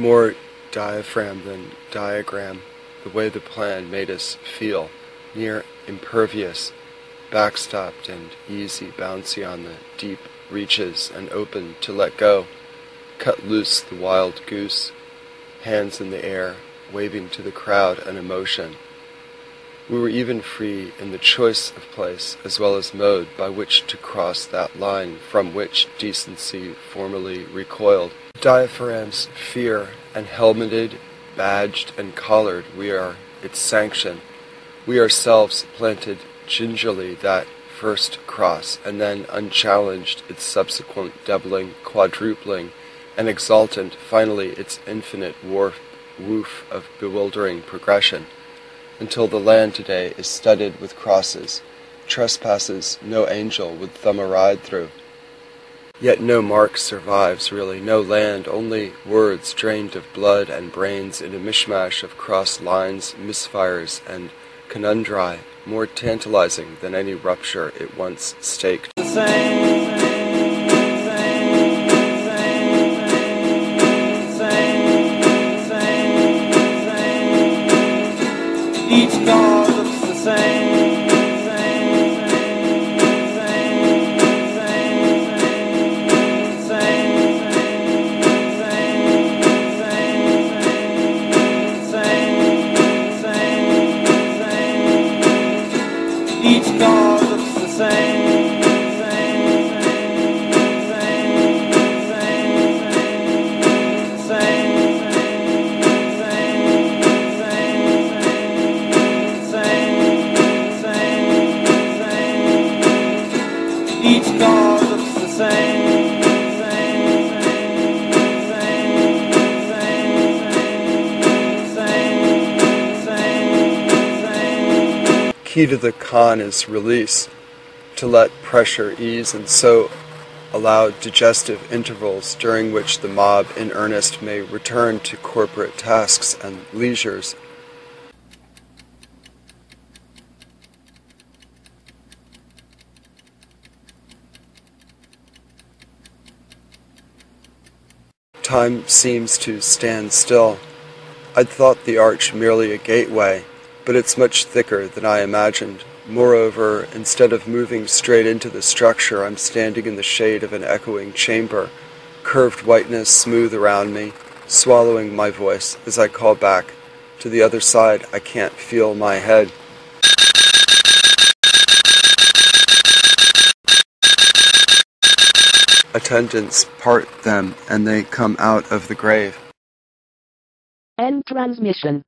More diaphragm than diagram, the way the plan made us feel, near impervious, backstopped and easy, bouncy on the deep reaches and open to let go, cut loose the wild goose, hands in the air, waving to the crowd an emotion. We were even free in the choice of place as well as mode by which to cross that line from which decency formerly recoiled. Diaphragms fear, and helmeted, badged, and collared, we are its sanction. We ourselves planted gingerly that first cross, and then unchallenged its subsequent doubling, quadrupling, and exultant, finally its infinite warp, woof of bewildering progression until the land today is studded with crosses, trespasses no angel would thumb a ride through. Yet no mark survives, really, no land, only words drained of blood and brains in a mishmash of cross lines, misfires, and conundri, more tantalizing than any rupture it once staked. Each car looks the same. Key to the con is release, to let pressure ease and so allow digestive intervals during which the mob in earnest may return to corporate tasks and leisures. Time seems to stand still. I'd thought the arch merely a gateway, but it's much thicker than I imagined. Moreover, instead of moving straight into the structure, I'm standing in the shade of an echoing chamber, curved whiteness smooth around me, swallowing my voice as I call back. To the other side, I can't feel my head. Attendants part them, and they come out of the grave. End transmission.